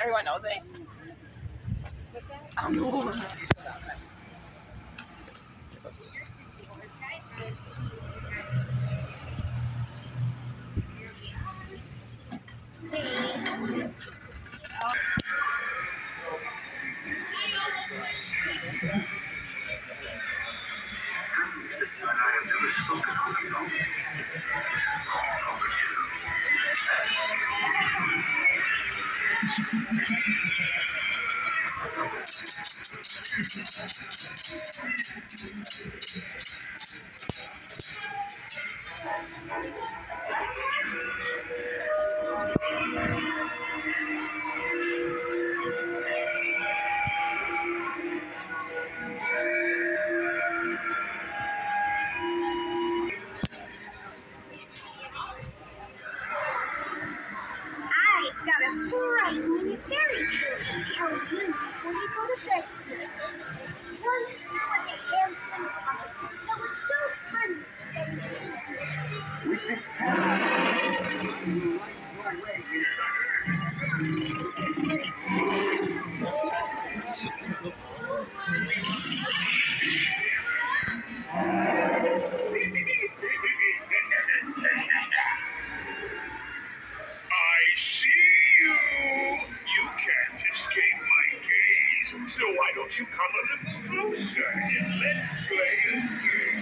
Everyone knows it. Um, What's that? I don't know. I tell you go to bed tonight. Once was a handsome puppet that was so funny. With this time, I So why don't you come a little closer and let's play a game?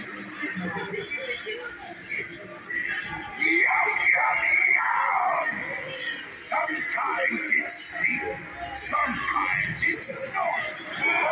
Yum, yum, yum. Sometimes it's sweet, sometimes it's not.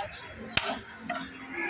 Tell you!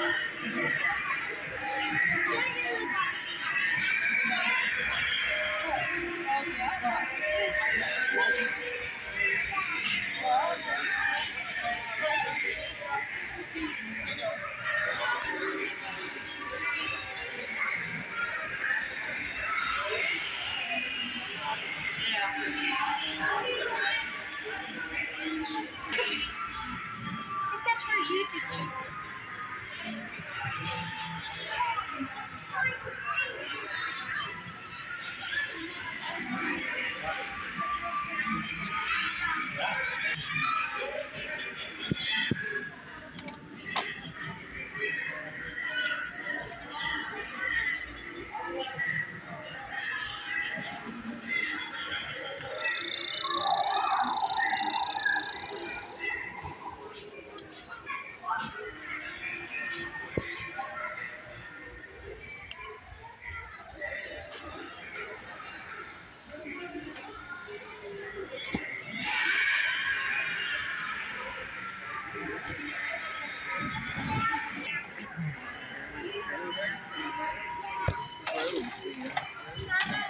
Chuchu. Sí.